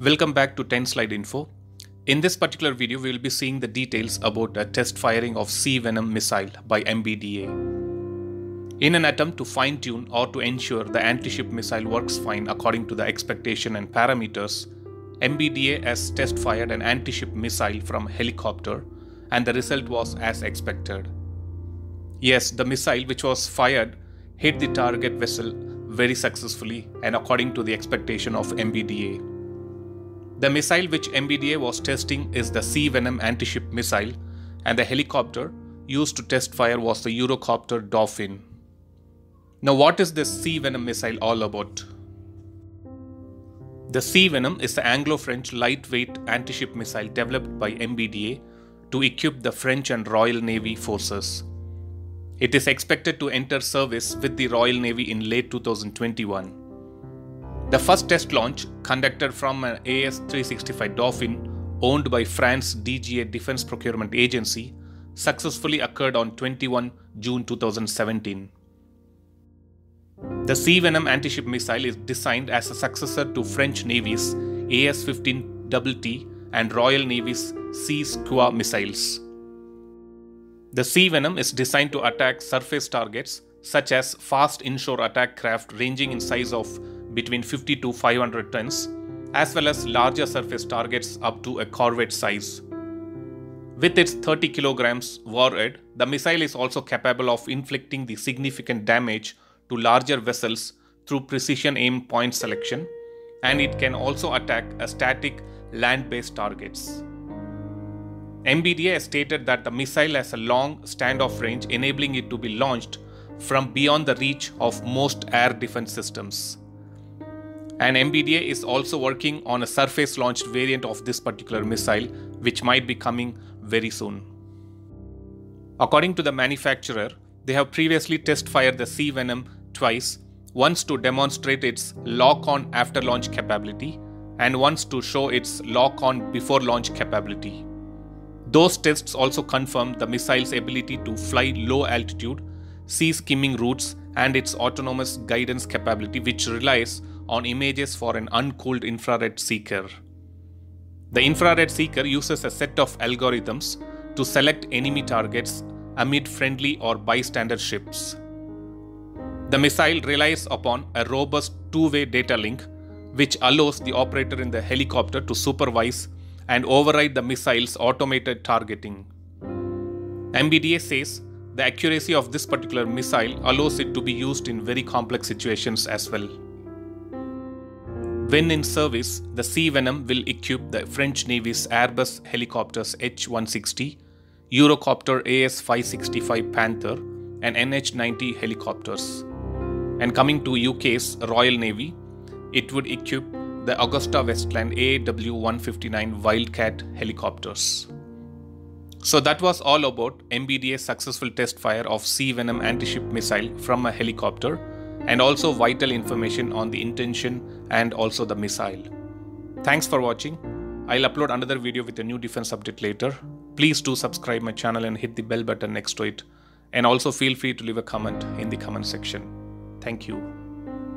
Welcome back to 10 Slide Info. In this particular video, we will be seeing the details about a test firing of Sea Venom missile by MBDA. In an attempt to fine tune or to ensure the anti ship missile works fine according to the expectation and parameters, MBDA has test fired an anti ship missile from helicopter and the result was as expected. Yes, the missile which was fired hit the target vessel very successfully and according to the expectation of MBDA. The missile which MBDA was testing is the Sea Venom anti-ship missile and the helicopter used to test fire was the Eurocopter Dauphin. Now what is this Sea Venom missile all about? The Sea Venom is the Anglo-French lightweight anti-ship missile developed by MBDA to equip the French and Royal Navy forces. It is expected to enter service with the Royal Navy in late 2021. The first test launch, conducted from an AS 365 Dolphin owned by France DGA Defense Procurement Agency, successfully occurred on 21 June 2017. The Sea Venom anti-ship missile is designed as a successor to French Navy's AS-15TT and Royal Navy's Sea Skua missiles. The Sea Venom is designed to attack surface targets such as fast inshore attack craft ranging in size of between 50 to 500 tons, as well as larger surface targets up to a corvette size. With its 30 kilograms warhead, the missile is also capable of inflicting the significant damage to larger vessels through precision aim point selection, and it can also attack static land based targets. MBDA has stated that the missile has a long standoff range, enabling it to be launched from beyond the reach of most air defense systems. And MBDA is also working on a surface launched variant of this particular missile, which might be coming very soon. According to the manufacturer, they have previously test fired the Sea Venom twice, once to demonstrate its lock on after launch capability, and once to show its lock on before launch capability. Those tests also confirmed the missile's ability to fly low altitude, sea skimming routes, and its autonomous guidance capability, which relies on images for an uncooled infrared seeker. The infrared seeker uses a set of algorithms to select enemy targets amid friendly or bystander ships. The missile relies upon a robust two way data link, which allows the operator in the helicopter to supervise and override the missile's automated targeting. MBDA says the accuracy of this particular missile allows it to be used in very complex situations as well. When in service, the Sea Venom will equip the French Navy's Airbus helicopters H 160, Eurocopter AS 565 Panther, and NH 90 helicopters. And coming to UK's Royal Navy, it would equip the AgustaWestland AW 159 Wildcat helicopters. So that was all about MBDA's successful test fire of Sea Venom anti-ship missile from a helicopter and also vital information on the intention and also the missile. Thanks for watching. I'll upload another video with a new defense update later. Please do subscribe my channel and hit the bell button next to it. And also feel free to leave a comment in the comment section. Thank you.